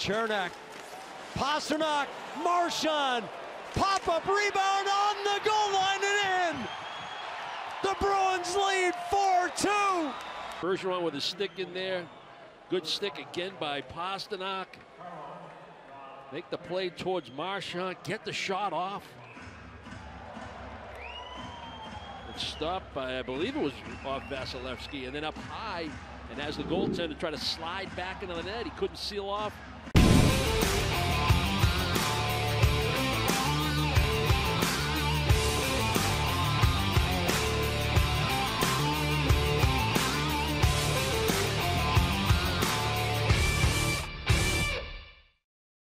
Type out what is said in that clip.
Cernak. Pastrnak. Marchand. Pop up rebound on the goal line and in. The Bruins lead 4 2. Bergeron with a stick in there. Good stick again by Pastrnak. Make the play towards Marchand. Get the shot off. It's stopped by, I believe it was off Vasilevskiy, and then up high. And as the goaltender tried to slide back into the net, he couldn't seal off Thank you.